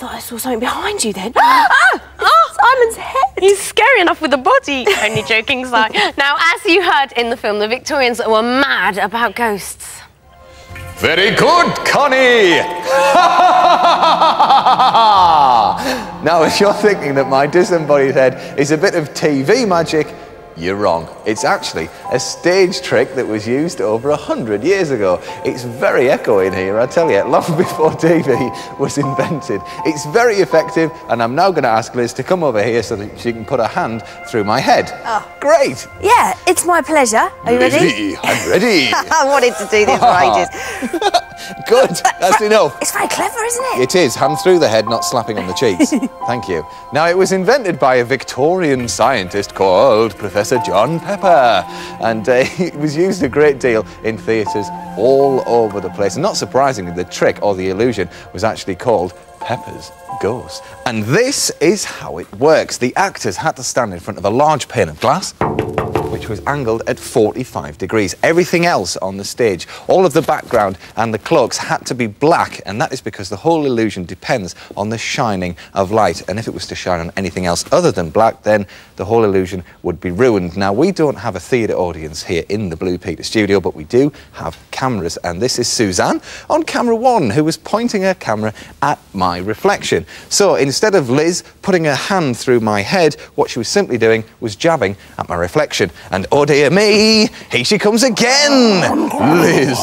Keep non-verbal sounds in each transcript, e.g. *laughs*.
thought I saw something behind you then. *gasps* ah! *gasps* Simon's head. He's scary enough with a body. Only joking, Si. *laughs* Now, as you heard in the film, the Victorians were mad about ghosts. Very good, Connie! *laughs* now, if you're thinking that my disembodied head is a bit of TV magic, you're wrong. It's actually a stage trick that was used over a hundred years ago. It's very echoey in here, I tell you, long *laughs* before TV was invented. It's very effective, and I'm now going to ask Liz to come over here so that she can put her hand through my head. Oh. Great! Yeah, it's my pleasure. Are you ready? I'm ready. *laughs* I wanted to do this for ages. Good, that's enough. It's very clever, isn't it? It is, hand through the head, not slapping on the cheeks. *laughs* Thank you. Now, it was invented by a Victorian scientist called Professor John Pepper, and uh, *laughs* it was used a great deal in theatres all over the place. And not surprisingly, the trick or the illusion was actually called Pepper's Ghost. And this is how it works. The actors had to stand in front of a large pane of glass which was angled at 45 degrees. Everything else on the stage, all of the background and the cloaks had to be black, and that is because the whole illusion depends on the shining of light. And if it was to shine on anything else other than black, then the whole illusion would be ruined. Now, we don't have a theatre audience here in the Blue Peter studio, but we do have cameras, and this is Suzanne on camera one, who was pointing her camera at my reflection. So instead of Liz putting her hand through my head, what she was simply doing was jabbing at my reflection. And oh dear me, here she comes again, Liz.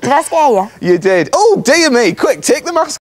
Did I scare you? You did. Oh dear me, quick, take the mask